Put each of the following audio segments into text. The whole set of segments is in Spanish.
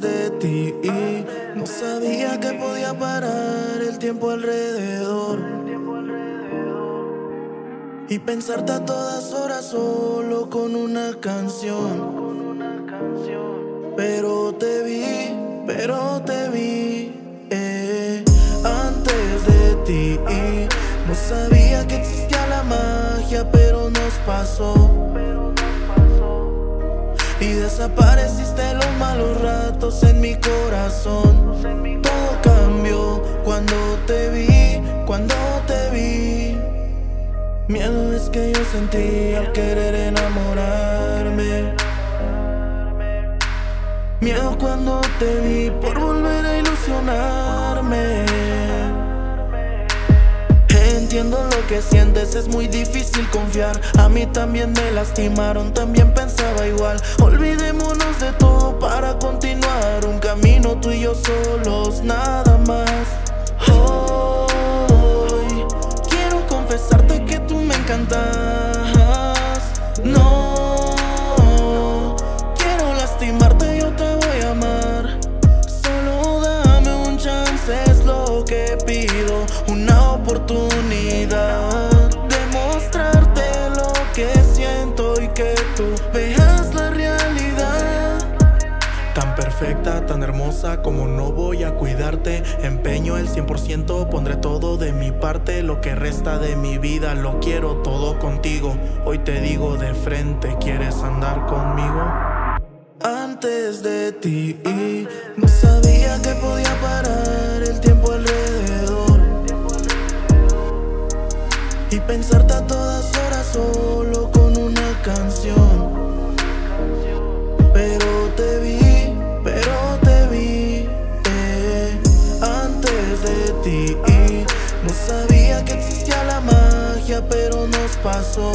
de ti y no sabía que podía parar el tiempo alrededor y pensarte a todas horas solo con una canción. Pero te vi, pero te vi eh, antes de ti y no sabía que existía la magia, pero nos pasó. Y desapareciste malos en mi corazón. Todo cambió cuando te vi, cuando te vi. Miedo es que yo sentí al querer enamorarme. Miedo cuando te vi por volver a ilusionarme. Entiendo lo que sientes, es muy difícil confiar. A mí también me lastimaron, también pensaba igual. De todo para continuar un camino tú y yo solos, nada más. Hoy quiero confesarte que tú me encantas. No quiero lastimarte, yo te voy a amar. Solo dame un chance, es lo que pido. Una oportunidad perfecta, tan hermosa como no voy a cuidarte. Empeño el 100%, pondré todo de mi parte. Lo que resta de mi vida lo quiero todo contigo. Hoy te digo de frente, ¿quieres andar conmigo? Antes de ti no sabía que podía parar el tiempo alrededor y pensarte a todas horas solo con una canción. No sabía que existía la magia, pero nos pasó.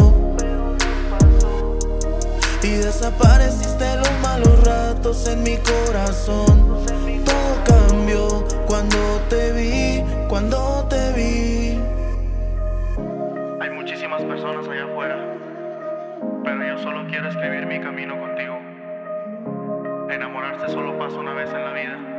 Y desapareciste los malos ratos en mi corazón. Todo cambió cuando te vi, cuando te vi. Hay muchísimas personas allá afuera, pero yo solo quiero escribir mi camino contigo. Enamorarse solo pasa una vez en la vida.